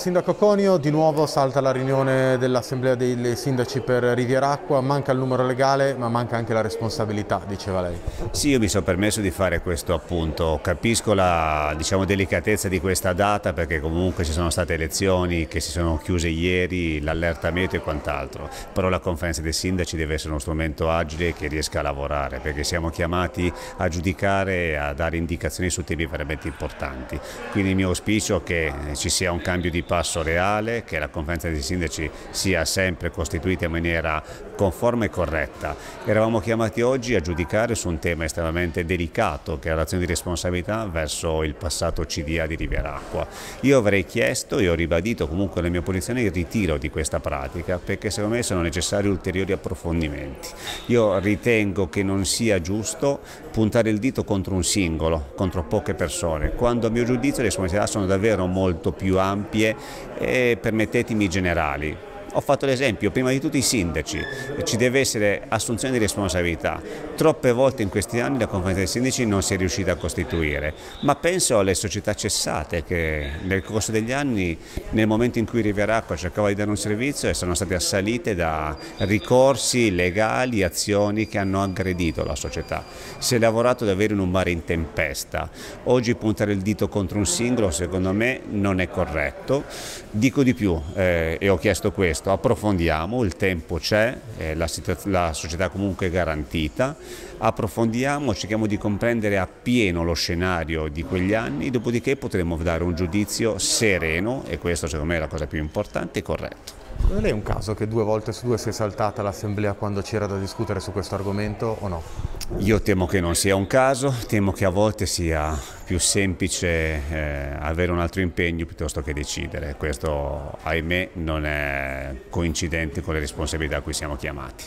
Sindaco Conio, di nuovo salta la riunione dell'Assemblea dei Sindaci per Riviera Acqua, manca il numero legale ma manca anche la responsabilità, diceva lei. Sì, io mi sono permesso di fare questo appunto, capisco la diciamo, delicatezza di questa data perché comunque ci sono state elezioni che si sono chiuse ieri, l'allerta meteo e quant'altro, però la conferenza dei Sindaci deve essere uno strumento agile che riesca a lavorare perché siamo chiamati a giudicare e a dare indicazioni su temi veramente importanti, quindi il mio auspicio è che ci sia un cambio di passo reale, che la conferenza dei sindaci sia sempre costituita in maniera conforme e corretta. Eravamo chiamati oggi a giudicare su un tema estremamente delicato che è l'azione di responsabilità verso il passato CDA di Riviera Acqua. Io avrei chiesto e ho ribadito comunque la mia posizione il ritiro di questa pratica perché secondo me sono necessari ulteriori approfondimenti. Io ritengo che non sia giusto puntare il dito contro un singolo, contro poche persone, quando a mio giudizio le responsabilità sono davvero molto più ampie e permettetemi generali. Ho fatto l'esempio, prima di tutto i sindaci, ci deve essere assunzione di responsabilità. Troppe volte in questi anni la conferenza dei sindaci non si è riuscita a costituire, ma penso alle società cessate che nel corso degli anni, nel momento in cui Riveracqua cercava di dare un servizio, sono state assalite da ricorsi legali, azioni che hanno aggredito la società. Si è lavorato davvero in un mare in tempesta. Oggi puntare il dito contro un singolo secondo me non è corretto. Dico di più eh, e ho chiesto questo questo, approfondiamo, il tempo c'è, eh, la, la, società comunque è garantita, approfondiamo, cerchiamo di comprendere appieno lo scenario di quegli anni, dopodiché potremo dare un giudizio sereno, e questo secondo me è la cosa più importante e corretto. Lei è un caso che due volte su due si è saltata l'assemblea quando c'era da discutere su questo argomento o no? Io temo che non sia un caso, temo che a volte sia più semplice eh, avere un altro impegno piuttosto che decidere. Questo, ahimè, non è coincidente con le responsabilità a cui siamo chiamati.